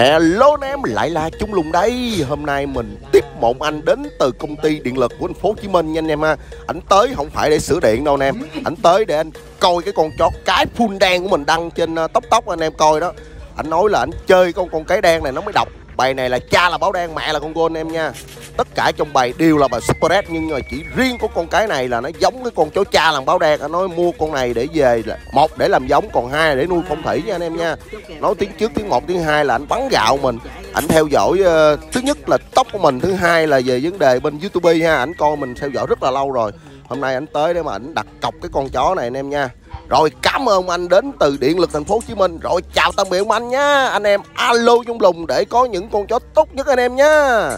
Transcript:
Hello anh em, lại là chúng Lùng đây. Hôm nay mình tiếp một anh đến từ công ty điện lực của thành phố Hồ Chí Minh nha anh em ha. Ảnh tới không phải để sửa điện đâu anh em. Ảnh tới để anh coi cái con chó cái phun đen của mình đăng trên ờ, tóc tóc anh em coi đó. Ảnh nói là ảnh chơi con con cái đen này nó mới độc Bài này là cha là báo đen, mẹ là con gôn em nha. Tất cả trong bài đều là bài Super Red Nhưng mà chỉ riêng của con cái này là nó giống cái con chó cha làm báo đen. Anh nói mua con này để về là Một để làm giống, còn hai là để nuôi phong thủy nha anh em nha. Nói tiếng trước, tiếng một, tiếng hai là anh bắn gạo mình. Anh theo dõi uh, thứ nhất là tóc của mình Thứ hai là về vấn đề bên YouTube ha. Ảnh coi mình theo dõi rất là lâu rồi. Hôm nay anh tới để mà anh đặt cọc cái con chó này anh em nha rồi cảm ơn anh đến từ Điện lực thành phố Hồ Chí Minh. Rồi chào tạm biệt ông anh nha Anh em alo Dung Lùng để có những con chó tốt nhất anh em nhá.